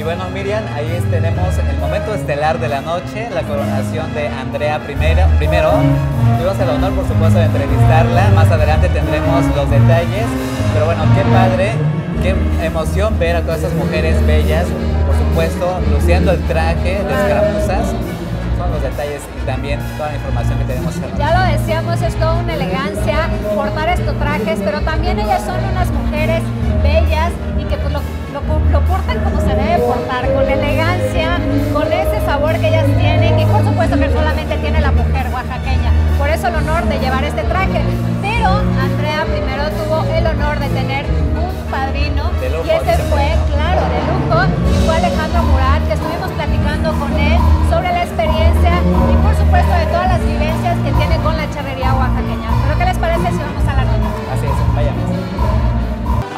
Y bueno, Miriam, ahí tenemos el momento estelar de la noche, la coronación de Andrea primero. primero. Tuvimos el honor, por supuesto, de entrevistarla. Más adelante tendremos los detalles. Pero bueno, qué padre, qué emoción ver a todas esas mujeres bellas, por supuesto, luciendo el traje de escaramuzas son los detalles y también toda la información que tenemos. Ya lo decíamos, es toda una elegancia portar estos trajes, pero también ellas son unas mujeres bellas y que pues lo lo, portan como se debe portar, con elegancia, con ese sabor que ellas tienen y por supuesto que solamente tiene la mujer oaxaqueña. Por eso el honor de llevar este traje. Pero Andrea primero tuvo el honor de tener un padrino y ese fue,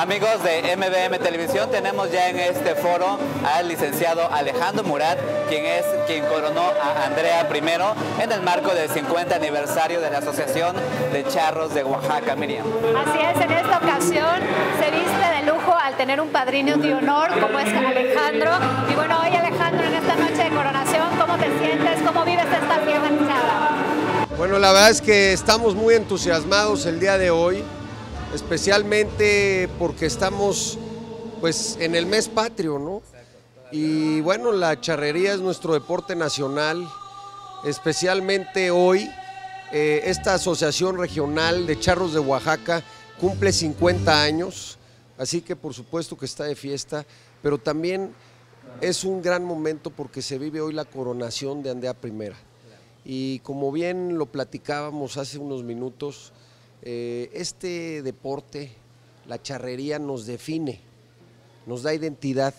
Amigos de MBM Televisión, tenemos ya en este foro al licenciado Alejandro Murat, quien es quien coronó a Andrea I en el marco del 50 aniversario de la Asociación de Charros de Oaxaca, Miriam. Así es, en esta ocasión se viste de lujo al tener un padrino de honor como es Alejandro. Y bueno, hoy Alejandro, en esta noche de coronación, ¿cómo te sientes? ¿Cómo vives esta fiesta? Bueno, la verdad es que estamos muy entusiasmados el día de hoy especialmente porque estamos pues en el mes patrio, ¿no? Y bueno, la charrería es nuestro deporte nacional, especialmente hoy eh, esta asociación regional de charros de Oaxaca cumple 50 años, así que por supuesto que está de fiesta, pero también es un gran momento porque se vive hoy la coronación de Andrea I. Y como bien lo platicábamos hace unos minutos, eh, este deporte, la charrería, nos define, nos da identidad.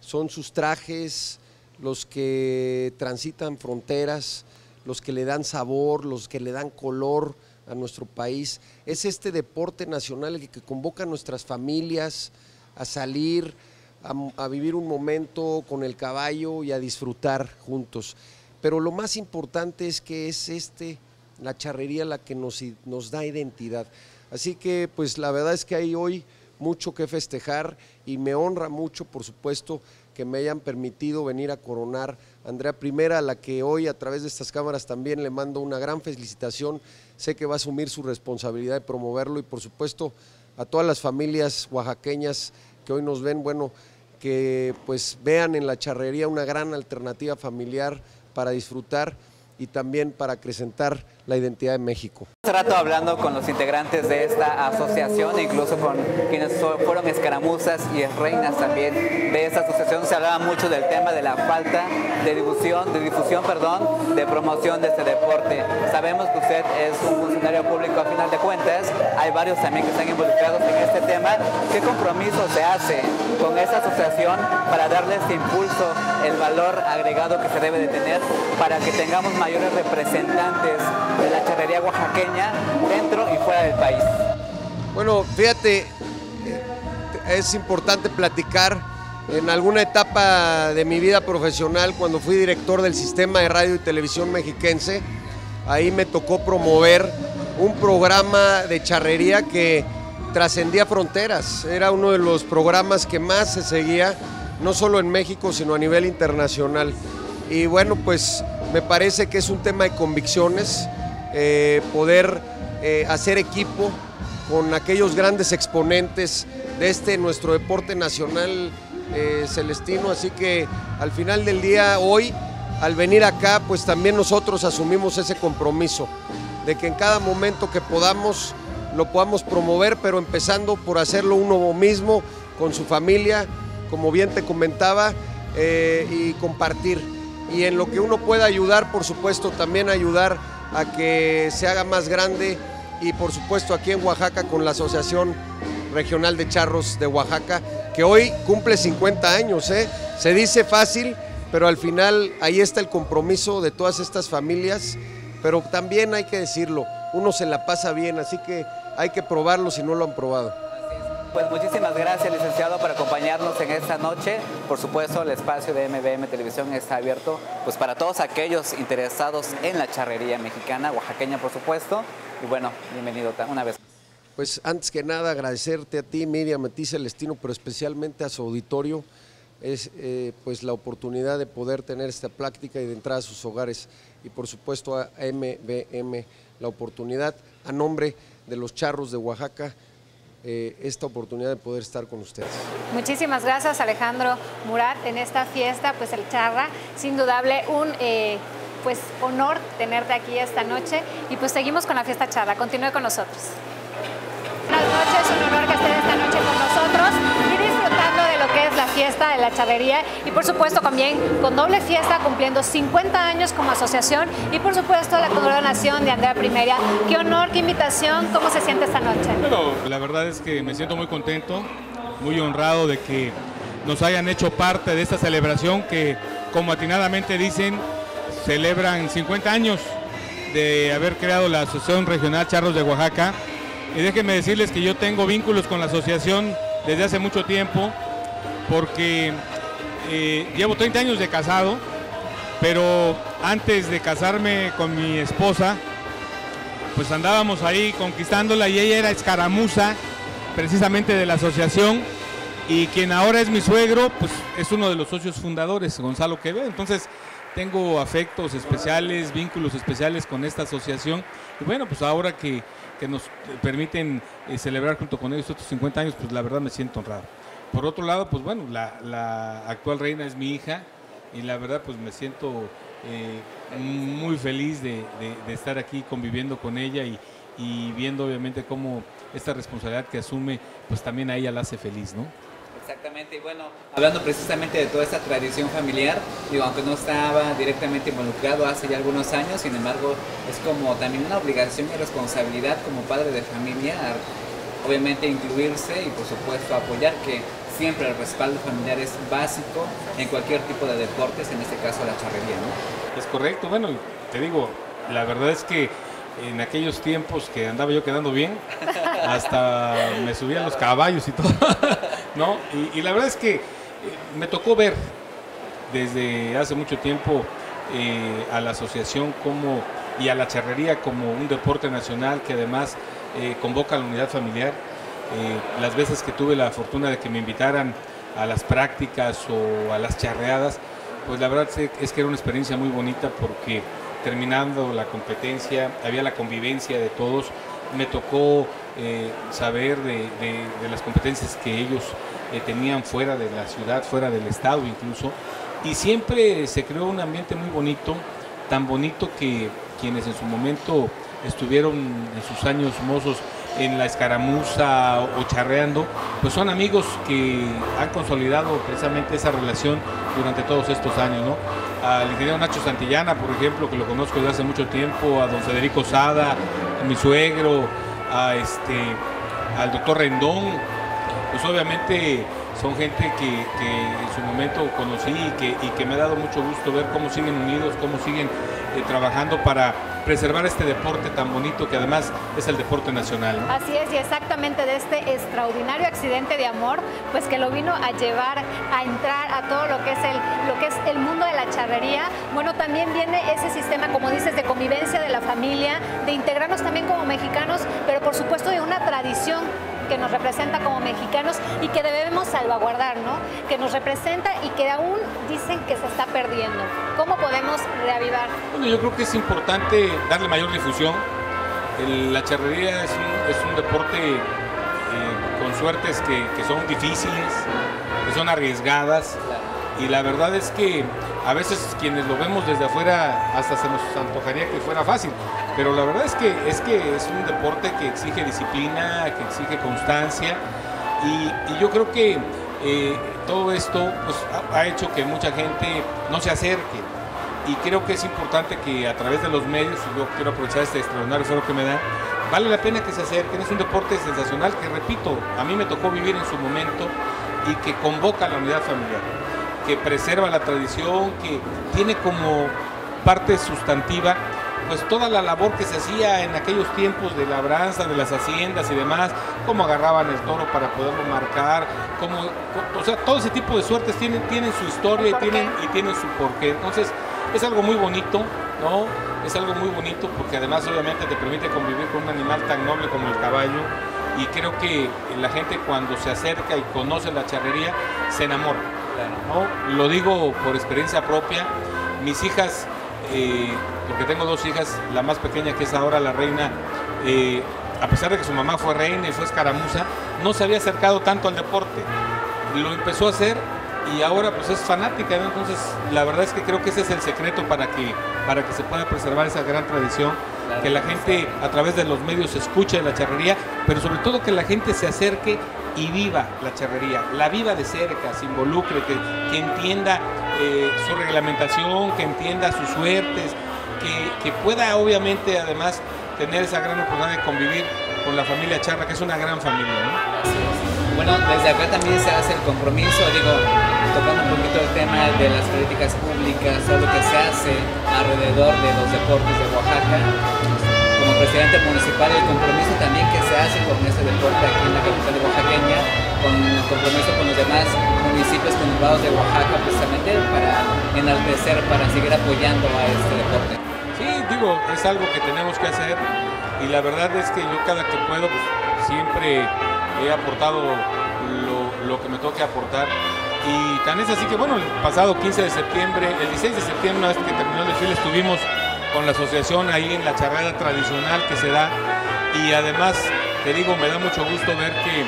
Son sus trajes los que transitan fronteras, los que le dan sabor, los que le dan color a nuestro país. Es este deporte nacional el que convoca a nuestras familias a salir, a, a vivir un momento con el caballo y a disfrutar juntos. Pero lo más importante es que es este la charrería la que nos, nos da identidad. Así que pues la verdad es que hay hoy mucho que festejar y me honra mucho, por supuesto, que me hayan permitido venir a coronar a Andrea Primera, a la que hoy a través de estas cámaras también le mando una gran felicitación. Sé que va a asumir su responsabilidad de promoverlo y por supuesto a todas las familias oaxaqueñas que hoy nos ven, bueno, que pues vean en la charrería una gran alternativa familiar para disfrutar y también para acrecentar la identidad de México. Hace rato hablando con los integrantes de esta asociación, incluso con quienes fueron escaramuzas y reinas también de esta asociación, se hablaba mucho del tema de la falta de difusión, de difusión, perdón, de promoción de este deporte. Sabemos que usted es un funcionario público a final de cuentas, hay varios también que están involucrados en este tema. ¿Qué compromiso se hace con esta asociación para darle este impulso, el valor agregado que se debe de tener para que tengamos mayores representantes de la charrería oaxaqueña dentro y fuera del país. Bueno, fíjate, eh, es importante platicar en alguna etapa de mi vida profesional, cuando fui director del sistema de radio y televisión mexiquense, ahí me tocó promover un programa de charrería que trascendía fronteras. Era uno de los programas que más se seguía, no solo en México, sino a nivel internacional. Y bueno, pues me parece que es un tema de convicciones. Eh, poder eh, hacer equipo con aquellos grandes exponentes de este nuestro deporte nacional eh, celestino. Así que al final del día, hoy, al venir acá, pues también nosotros asumimos ese compromiso de que en cada momento que podamos lo podamos promover, pero empezando por hacerlo uno mismo, con su familia, como bien te comentaba, y compartir. Y en lo que uno pueda ayudar, por supuesto, también ayudar a que se haga más grande y por supuesto aquí en Oaxaca con la Asociación Regional de Charros de Oaxaca, que hoy cumple 50 años. ¿eh? Se dice fácil, pero al final ahí está el compromiso de todas estas familias, pero también hay que decirlo, uno se la pasa bien, así que hay que probarlo si no lo han probado. Pues muchísimas gracias, licenciado, por acompañarnos en esta noche. Por supuesto, el espacio de MBM Televisión está abierto pues para todos aquellos interesados en la charrería mexicana, oaxaqueña, por supuesto. Y bueno, bienvenido una vez. Pues antes que nada, agradecerte a ti, Miriam, a ti, Celestino, pero especialmente a su auditorio. es eh, pues la oportunidad de poder tener esta práctica y de entrar a sus hogares y por supuesto a MBM la oportunidad a nombre de los charros de Oaxaca eh, esta oportunidad de poder estar con ustedes. Muchísimas gracias Alejandro Murat en esta fiesta, pues el charra, sin dudable un eh, pues honor tenerte aquí esta noche y pues seguimos con la fiesta charra, continúe con nosotros. Buenas noches, un honor que estén esta noche con nosotros que es la fiesta de la charrería y por supuesto también con doble fiesta cumpliendo 50 años como asociación y por supuesto la coronación de Andrea Primeria. Qué honor, qué invitación, ¿cómo se siente esta noche? Bueno, la verdad es que me siento muy contento, muy honrado de que nos hayan hecho parte de esta celebración que, como atinadamente dicen, celebran 50 años de haber creado la Asociación Regional Charros de Oaxaca. Y déjenme decirles que yo tengo vínculos con la asociación desde hace mucho tiempo porque eh, llevo 30 años de casado, pero antes de casarme con mi esposa, pues andábamos ahí conquistándola y ella era escaramuza precisamente de la asociación y quien ahora es mi suegro, pues es uno de los socios fundadores, Gonzalo Quevedo. Entonces tengo afectos especiales, vínculos especiales con esta asociación y bueno, pues ahora que, nos permiten eh, celebrar junto con ellos estos 50 años, pues la verdad me siento honrado por otro lado, pues bueno, la, actual reina es mi hija y la verdad pues me siento eh, muy feliz de, estar aquí conviviendo con ella y, viendo obviamente cómo esta responsabilidad que asume pues también a ella la hace feliz, ¿no? Exactamente, y bueno, hablando precisamente de toda esta tradición familiar, digo, aunque no estaba directamente involucrado hace ya algunos años, sin embargo, es como también una obligación y responsabilidad como padre de familia, obviamente incluirse y por supuesto apoyar que siempre el respaldo familiar es básico en cualquier tipo de deportes, en este caso la charrería, ¿no? Es correcto, bueno, te digo, la verdad es que en aquellos tiempos que andaba yo quedando bien, hasta me subían los caballos y todo, ¿no? Y, la verdad es que eh, me tocó ver desde hace mucho tiempo eh, a la asociación como y a la charrería como un deporte nacional que además eh, convoca a la unidad familiar las veces que tuve la fortuna de que me invitaran a las prácticas o a las charreadas, pues la verdad es que era una experiencia muy bonita porque terminando la competencia había la convivencia de todos, me tocó eh, saber de, las competencias que ellos eh, tenían fuera de la ciudad, fuera del estado incluso, y siempre se creó un ambiente muy bonito, tan bonito que quienes en su momento estuvieron en sus años mozos en la escaramuza o charreando, pues son amigos que han consolidado precisamente esa relación durante todos estos años, ¿no? Al ingeniero Nacho Santillana, por ejemplo, que lo conozco desde hace mucho tiempo, a don Federico Sada, a mi suegro, a este, al doctor Rendón, pues obviamente son gente que, en su momento conocí y que, y que me ha dado mucho gusto ver cómo siguen unidos, cómo siguen eh, trabajando para preservar este deporte tan bonito que además es el deporte nacional. Así es, y exactamente de este extraordinario accidente de amor, pues que lo vino a llevar a entrar a todo lo que es el, lo que es Bueno, también viene ese sistema, como dices, de convivencia de la familia, de integrarnos también como mexicanos, pero por supuesto de una tradición que nos representa como mexicanos y que debemos salvaguardar, ¿no? Que nos representa y que aún dicen que se está perdiendo. ¿Cómo podemos reavivar? Bueno, yo creo que es importante darle mayor difusión. la charrería es un, deporte eh, con suertes que, que son difíciles, que son arriesgadas y la verdad es que a veces quienes lo vemos desde afuera hasta se nos antojaría que fuera fácil, pero la verdad es que es, que es un deporte que exige disciplina, que exige constancia y, yo creo que eh, todo esto pues, ha, hecho que mucha gente no se acerque y creo que es importante que a través de los medios, yo quiero aprovechar este extraordinario foro que me da, vale la pena que se acerquen, es un deporte sensacional que repito, a mí me tocó vivir en su momento y que convoca a la unidad familiar que preserva la tradición, que tiene como parte sustantiva pues toda la labor que se hacía en aquellos tiempos de labranza, de las haciendas y demás, cómo agarraban el toro para poderlo marcar, cómo, o sea, todo ese tipo de suertes tienen, tienen su historia y tienen, y tienen su porqué. Entonces, es algo muy bonito, ¿no? Es algo muy bonito porque además obviamente te permite convivir con un animal tan noble como el caballo y creo que la gente cuando se acerca y conoce la charrería se enamora ¿no? Lo digo por experiencia propia. Mis hijas, eh, porque tengo dos hijas, la más pequeña que es ahora la reina, eh, a pesar de que su mamá fue reina y fue escaramuza, no se había acercado tanto al deporte. Lo empezó a hacer y ahora pues es fanática, ¿no? entonces la verdad es que creo que ese es el secreto para que, para que se pueda preservar esa gran tradición, que la gente a través de los medios escuche la charrería, pero sobre todo que la gente se acerque y viva la charrería, la viva de cerca, se involucre, que, que entienda eh, su reglamentación, que entienda sus suertes, que, pueda obviamente además tener esa gran oportunidad de convivir con la familia Charra, que es una gran familia. ¿no? Bueno, desde acá también se hace el compromiso, digo, tocando un poquito el tema de las políticas públicas, todo lo que se hace alrededor de los deportes de Oaxaca. Presidente municipal, el compromiso también que se hace con ese deporte aquí en la capital oaxaqueña, con el compromiso con los demás municipios conurbados de Oaxaca, precisamente para enaltecer, para seguir apoyando a este deporte. Sí, digo, es algo que tenemos que hacer y la verdad es que yo cada que puedo, pues siempre he aportado lo, lo que me toque aportar. Y tan es así que, bueno, el pasado 15 de septiembre, el 16 de septiembre, una vez que terminó el desfile, estuvimos con la asociación ahí en la charrada tradicional que se da. Y además, te digo, me da mucho gusto ver que,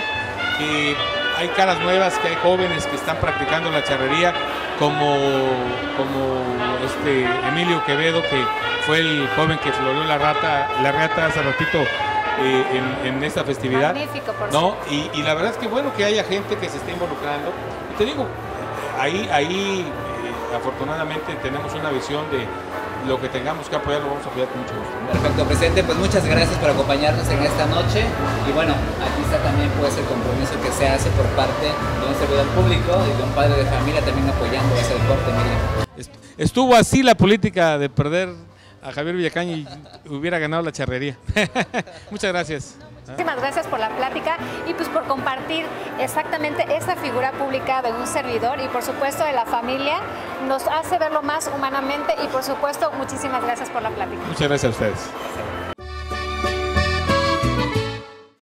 que hay caras nuevas, que hay jóvenes que están practicando la charrería, como, como este Emilio Quevedo, que fue el joven que floreó la rata, la rata hace ratito eh, en, en, esta festividad. Magnífico, por ¿no? Y, y, la verdad es que bueno que haya gente que se esté involucrando. Y te digo, ahí, ahí eh, afortunadamente tenemos una visión de lo que tengamos que apoyar, lo vamos a apoyar con mucho gusto. Perfecto, presidente, pues muchas gracias por acompañarnos en esta noche. Y bueno, aquí está también pues el compromiso que se hace por parte de un servidor público y de un padre de familia también apoyando ese deporte, Emilio. Estuvo así la política de perder a Javier Villacaña y hubiera ganado la charrería. Muchas gracias. Muchísimas gracias por la plática y pues por compartir exactamente esta figura pública de un servidor y por supuesto de la familia. Nos hace verlo más humanamente y por supuesto muchísimas gracias por la plática. Muchas gracias a ustedes.